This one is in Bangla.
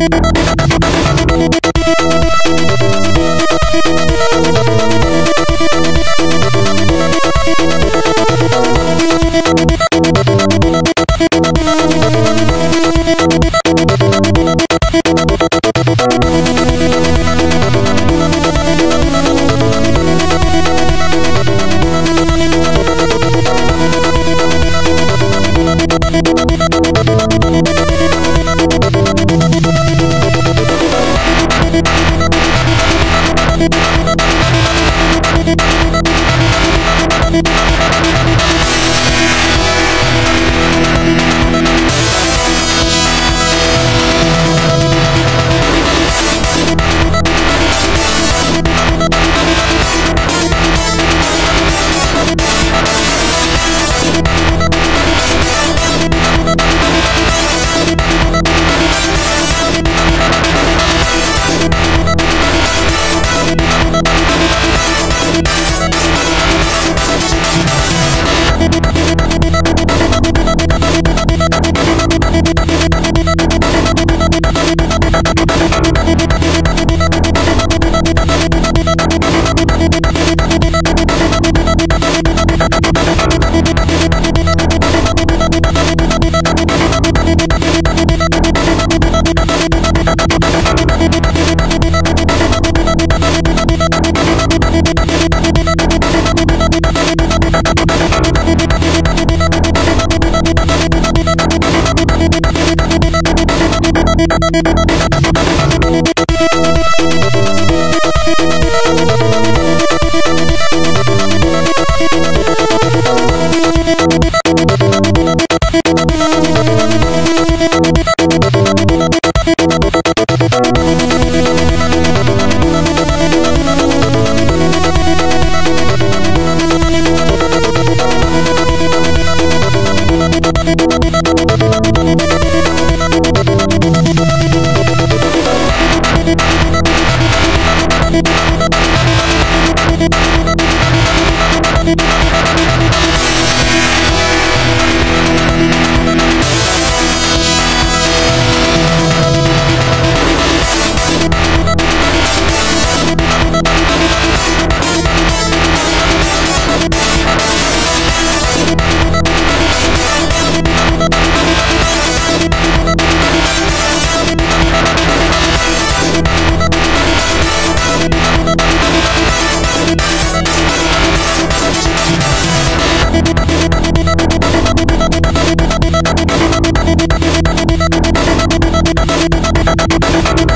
you Música Thank Thank you.